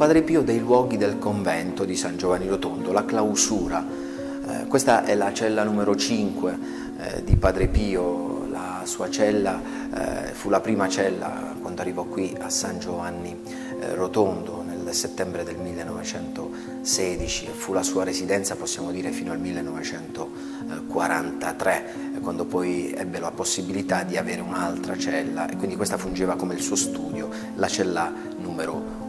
Padre Pio dei luoghi del convento di San Giovanni Rotondo, la clausura. Eh, questa è la cella numero 5 eh, di Padre Pio, la sua cella eh, fu la prima cella quando arrivò qui a San Giovanni eh, Rotondo nel settembre del 1916 e fu la sua residenza possiamo dire fino al 1943 quando poi ebbe la possibilità di avere un'altra cella e quindi questa fungeva come il suo studio, la cella numero 1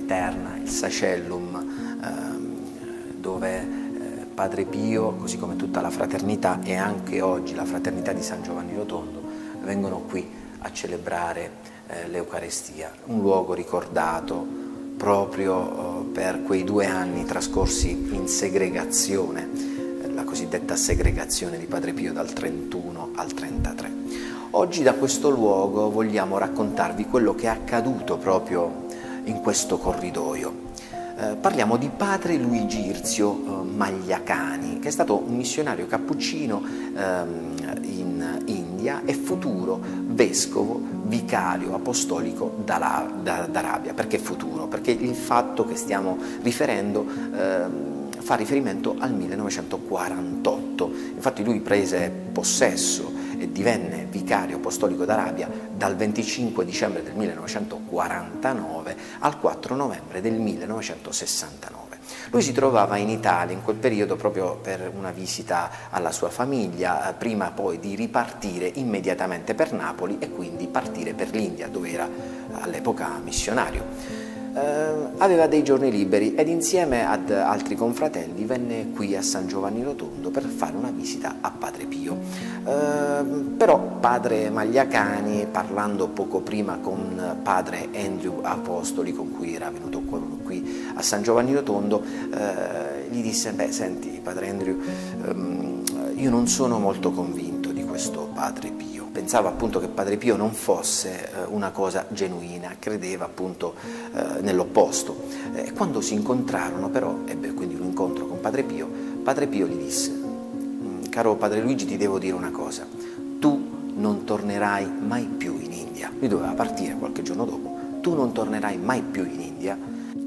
interna, il sacellum ehm, dove eh, Padre Pio, così come tutta la fraternità e anche oggi la fraternità di San Giovanni Rotondo vengono qui a celebrare eh, l'Eucarestia, un luogo ricordato proprio eh, per quei due anni trascorsi in segregazione, eh, la cosiddetta segregazione di Padre Pio dal 31 al 33. Oggi da questo luogo vogliamo raccontarvi quello che è accaduto proprio in questo corridoio. Eh, parliamo di padre Luigi Irzio eh, Magliacani, che è stato un missionario cappuccino ehm, in India e futuro vescovo vicario apostolico d'Arabia. Perché futuro? Perché il fatto che stiamo riferendo eh, fa riferimento al 1948. Infatti lui prese possesso divenne vicario apostolico d'Arabia dal 25 dicembre del 1949 al 4 novembre del 1969. Lui si trovava in Italia in quel periodo proprio per una visita alla sua famiglia, prima poi di ripartire immediatamente per Napoli e quindi partire per l'India, dove era all'epoca missionario eh, aveva dei giorni liberi ed insieme ad altri confratelli venne qui a San Giovanni Rotondo per fare una visita a Padre Pio. Eh, però padre Magliacani, parlando poco prima con padre Andrew Apostoli, con cui era venuto qui a San Giovanni Rotondo, eh, gli disse, beh senti padre Andrew, ehm, io non sono molto convinto di questo Padre Pio pensava appunto che Padre Pio non fosse eh, una cosa genuina, credeva appunto eh, nell'opposto. Quando si incontrarono però, ebbe quindi un incontro con Padre Pio, Padre Pio gli disse, mm, caro Padre Luigi ti devo dire una cosa, non tornerai mai più in India. Lui doveva partire qualche giorno dopo, tu non tornerai mai più in India.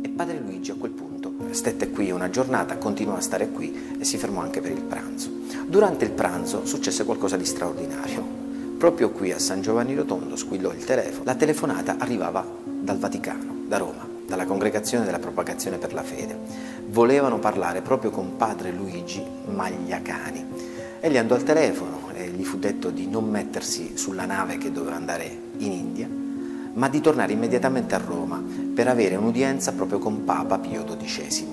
E Padre Luigi a quel punto stette qui una giornata, continuò a stare qui e si fermò anche per il pranzo. Durante il pranzo successe qualcosa di straordinario. Proprio qui a San Giovanni Rotondo squillò il telefono. La telefonata arrivava dal Vaticano, da Roma, dalla Congregazione della Propagazione per la Fede. Volevano parlare proprio con padre Luigi Magliacani. Egli andò al telefono gli fu detto di non mettersi sulla nave che doveva andare in India, ma di tornare immediatamente a Roma per avere un'udienza proprio con Papa Pio XII.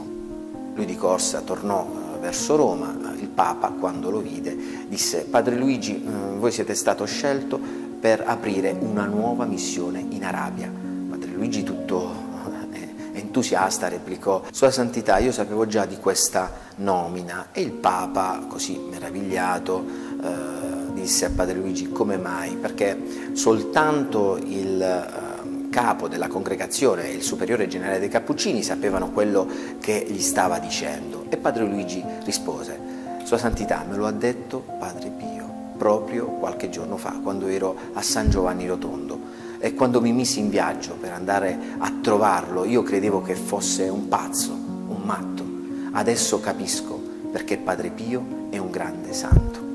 Lui di corsa tornò verso Roma, il Papa quando lo vide disse Padre Luigi eh, voi siete stato scelto per aprire una nuova missione in Arabia. Padre Luigi tutto eh, entusiasta replicò Sua Santità io sapevo già di questa nomina e il Papa così meravigliato eh, disse a Padre Luigi come mai perché soltanto il eh, capo della congregazione e il superiore generale dei Cappuccini sapevano quello che gli stava dicendo. E padre Luigi rispose, Sua Santità me lo ha detto padre Pio, proprio qualche giorno fa, quando ero a San Giovanni Rotondo. E quando mi misi in viaggio per andare a trovarlo, io credevo che fosse un pazzo, un matto. Adesso capisco perché Padre Pio è un grande santo.